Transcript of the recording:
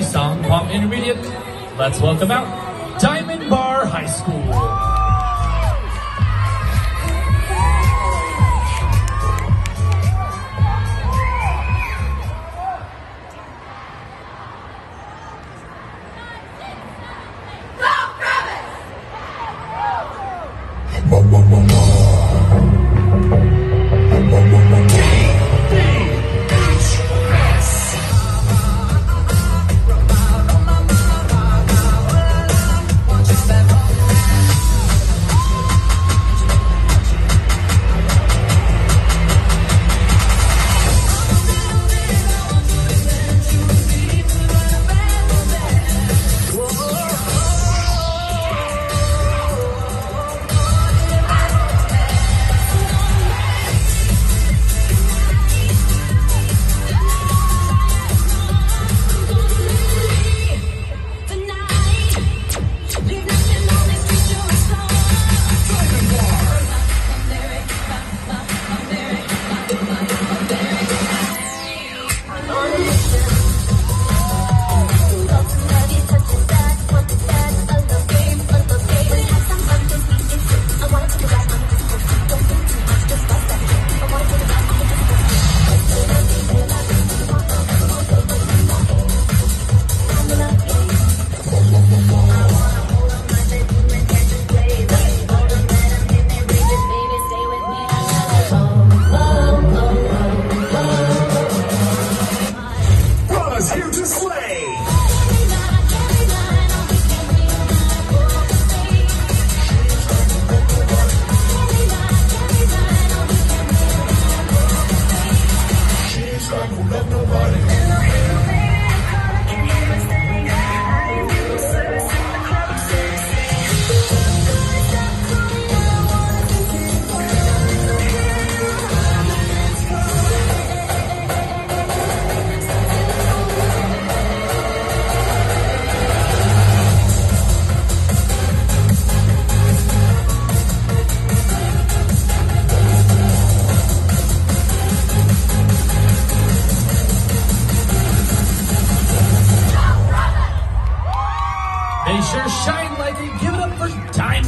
Song Pom Intermediate. Let's welcome out Diamond Bar High School. Whoa, whoa. Love nobody. sure shine like it. Give it up for Diamond.